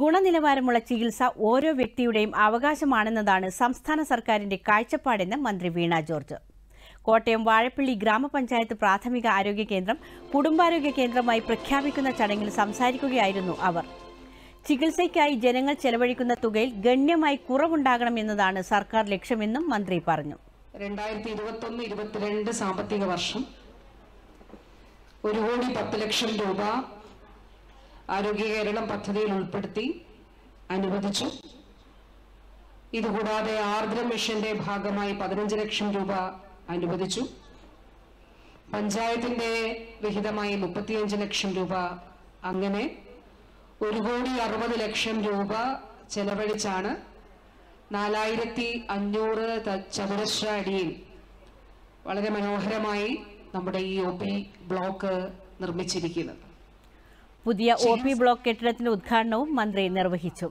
ഗുണനിലവാരമുള്ള ചികിത്സ ഓരോ വ്യക്തിയുടെയും അവകാശമാണെന്നതാണ് സംസ്ഥാന സർക്കാരിന്റെ കാഴ്ചപ്പാടെന്ന് മന്ത്രി വീണ ജോർജ്. കോട്ടയം വാഴപ്പള്ളി ഗ്രാമപഞ്ചായത്ത് പ്രാഥമിക ആരോഗ്യ കേന്ദ്രം കുടുംബാരോഗ്യ കേന്ദ്രമായി പ്രഖ്യാപിക്കുന്ന ചടങ്ങിൽ സംസാരിക്കുകയായിരുന്നു അവർ. ചികിത്സയ്ക്കായി ജനങ്ങൾ ചെലവഴിക്കുന്ന തുകയിൽ ഗണ്യമായി കുറവുണ്ടാകണമെന്നതാണ് സർക്കാർ ലക്ഷ്യമെന്നും മന്ത്രി പറഞ്ഞു. രണ്ടായിരത്തി ഇരുപത്തൊന്ന് ഇരുപത്തിരണ്ട് സാമ്പത്തിക വർഷം ഒരു കോടി പത്ത് ലക്ഷം രൂപ ആരോഗ്യ കേരളം പദ്ധതിയിൽ ഉൾപ്പെടുത്തി അനുവദിച്ചു. ഇതുകൂടാതെ ആർദ്ര മിഷന്റെ ഭാഗമായി പതിനഞ്ച് ലക്ഷം രൂപ അനുവദിച്ചു. പഞ്ചായത്തിന്റെ വിഹിതമായി മുപ്പത്തിയഞ്ച് ലക്ഷം രൂപ അങ്ങനെ ഒരു കോടി അറുപത് ലക്ഷം രൂപ ചെലവഴിച്ചാണ് നാലായിരത്തി അഞ്ഞൂറ് ചതുരശ്ര അടിയിൽ വളരെ മനോഹരമായി നമ്മുടെ ഈ ഒ പി ബ്ലോക്ക് നിർമ്മിച്ചിരിക്കുന്നത്. പുതിയ ഒ പി ബ്ലോക്ക് കെട്ടിടത്തിന്റെ ഉദ്ഘാടനവും മന്ത്രി നിർവഹിച്ചു.